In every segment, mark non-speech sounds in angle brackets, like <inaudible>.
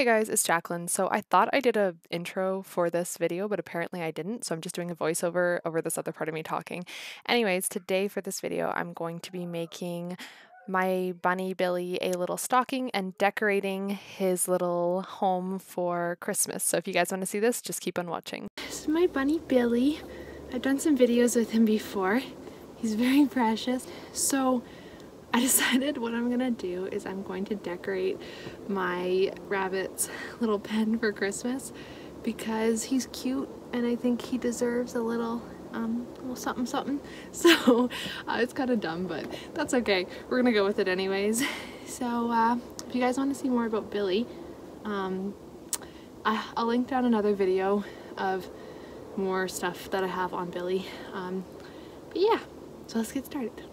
Hey guys, it's Jacquelyn. So I thought I did a intro for this video, but apparently I didn't. So I'm just doing a voiceover over this other part of me talking. Anyways, today for this video, I'm going to be making my bunny Billy a little stocking and decorating his little home for Christmas. So if you guys want to see this, just keep on watching. This is my bunny Billy. I've done some videos with him before. He's very <laughs> precious. So I decided what I'm gonna do is I'm going to decorate my rabbit's little pen for Christmas because he's cute and I think he deserves a little um, a little something something. <laughs> So uh, it's kind of dumb, but that's okay. We're gonna go with it anyways. <laughs> So uh, if you guys want to see more about Billy, um, I, will link down another video of more stuff that I have on Billy. Um, but yeah, so let's get started.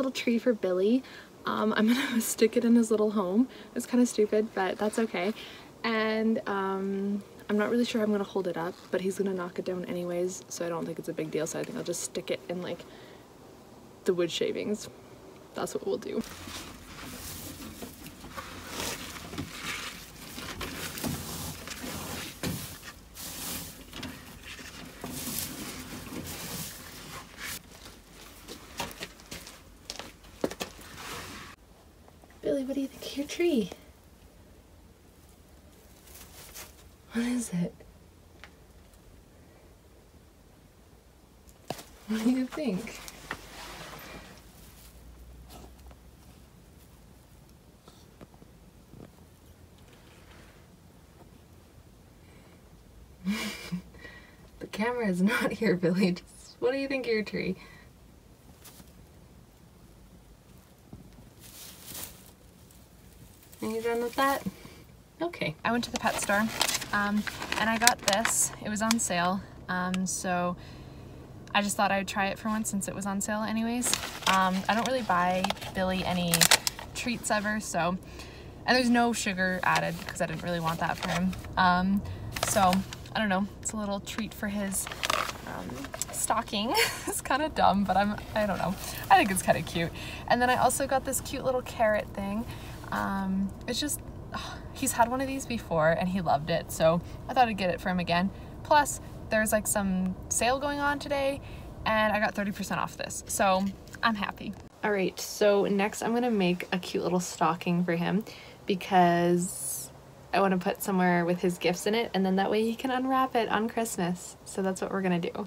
Little tree for Billy. Um, I'm gonna <laughs> stick it in his little home. It's kind of stupid, but that's okay. And um, I'm not really sure I'm gonna hold it up, but he's gonna knock it down anyways, so I don't think it's a big deal. So I think I'll just stick it in like the wood shavings. That's what we'll do. Billy, what do you think of your tree? What is it? What do you think? <laughs> the camera is not here, Billy. Just, what do you think of your tree? Are you done with that? Okay. I went to the pet store um, and I got this. It was on sale. Um, so I just thought I'd try it for once since it was on sale anyways. Um, I don't really buy Billy any treats ever, so, and there's no sugar added because I didn't really want that for him. Um, so, I don't know, it's a little treat for his um, stocking. <laughs> it's kind of dumb, but I'm, I don't know. I think it's kind of cute. And then I also got this cute little carrot thing. Um, it's just, oh, <sighs> he's had one of these before and he loved it. So I thought I'd get it for him again. Plus there's like some sale going on today and I got 30% off this. So I'm happy. All right, so next I'm gonna make a cute little stocking for him because I wanna put somewhere with his gifts in it and then that way he can unwrap it on Christmas. So that's what we're gonna do.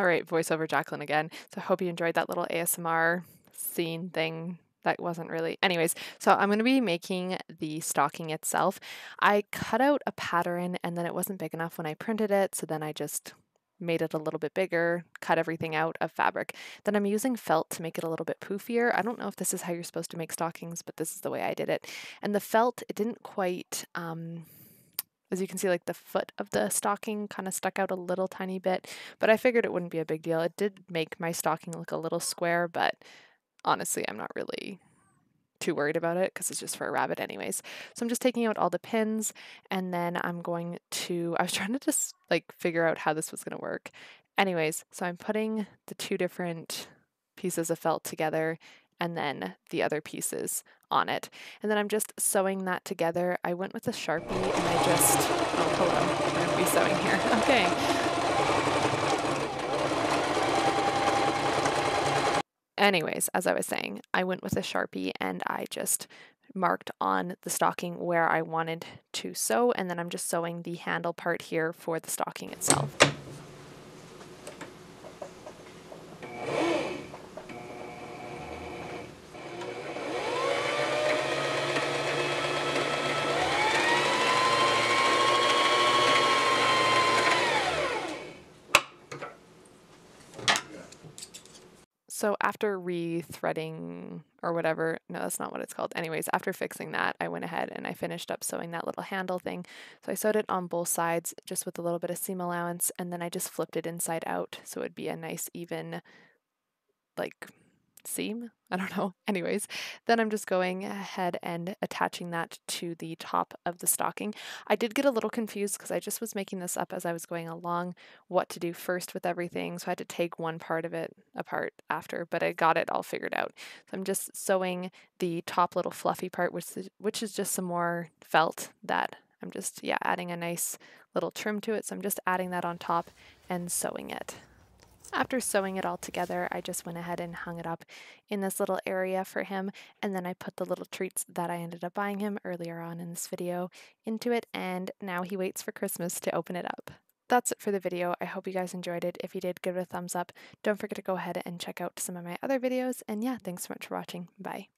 All right, voiceover Jacquelyn again. So I hope you enjoyed that little ASMR scene thing. That wasn't really. Anyways, so I'm going to be making the stocking itself. I cut out a pattern and then it wasn't big enough when I printed it. So then I just made it a little bit bigger, cut everything out of fabric. Then I'm using felt to make it a little bit poofier. I don't know if this is how you're supposed to make stockings, but this is the way I did it. And the felt, it didn't quite. Um, as you can see, like the foot of the stocking kind of stuck out a little tiny bit, but I figured it wouldn't be a big deal. It did make my stocking look a little square, but honestly, I'm not really too worried about it because it's just for a rabbit anyways. So I'm just taking out all the pins and then I'm going to, I was <laughs> trying to just like figure out how this was going to work. Anyways, so I'm putting the two different pieces of felt together and then the other pieces on it. And then I'm just sewing that together. I went with a Sharpie and I just, oh, hold on, going to be sewing here. <laughs> Okay. Anyways, as I was saying, I went with a Sharpie and I just marked on the stocking where I wanted to sew and then I'm just sewing the handle part here for the stocking itself. So after re-threading or whatever, no, that's not what it's called. Anyways, after fixing that, I went ahead and I finished up sewing that little handle thing. So I sewed it on both sides just with a little bit of seam allowance and then I just flipped it inside out so it'd be a nice even like seam. I don't know. <laughs> Anyways, then I'm just going ahead and attaching that to the top of the stocking. I did get a little confused because I just was making this up as I was going along, what to do first with everything. So I had to take one part of it apart after, but I got it all figured out. So I'm just sewing the top little fluffy part, which is, which is just some more felt that I'm just, yeah, adding a nice little trim to it. So I'm just adding that on top and sewing it. After sewing it all together, I just went ahead and hung it up in this little area for him, and then I put the little treats that I ended up buying him earlier on in this video into it, and now he waits for Christmas to open it up. That's it for the video. I hope you guys enjoyed it. If you did, give it a thumbs up. Don't forget to go ahead and check out some of my other videos, and yeah, thanks so much for watching. Bye.